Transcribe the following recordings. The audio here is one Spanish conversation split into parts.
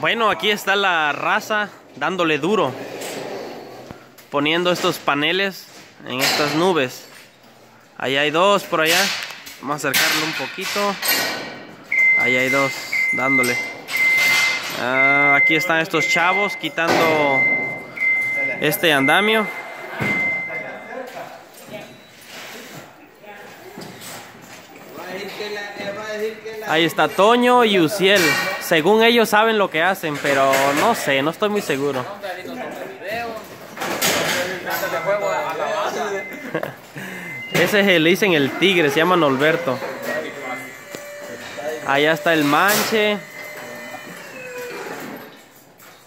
Bueno, aquí está la raza dándole duro. Poniendo estos paneles en estas nubes. Ahí hay dos por allá. Vamos a acercarlo un poquito. Ahí hay dos dándole. Ah, aquí están estos chavos quitando este andamio. Ahí está Toño y Uciel. Según ellos saben lo que hacen, pero no sé, no estoy muy seguro. Ese es el, dicen el tigre, se llama Norberto. Allá está el manche.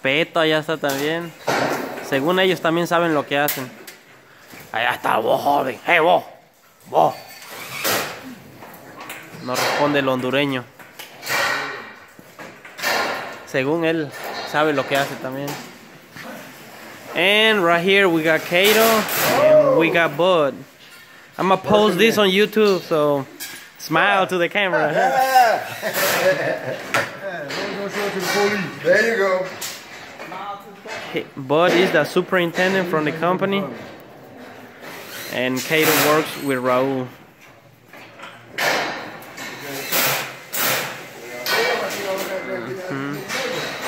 Peto, allá está también. Según ellos también saben lo que hacen. Allá está vos, joven. ¡Hey, vos! ¡Vos! No responde el hondureño. Según él, sabe lo que hace también. And right here we got Kato and we got Bud. I'm gonna post this on YouTube, so smile to the camera. There you go. Bud is the superintendent from the company, and Kato works with Raul. Mm -hmm.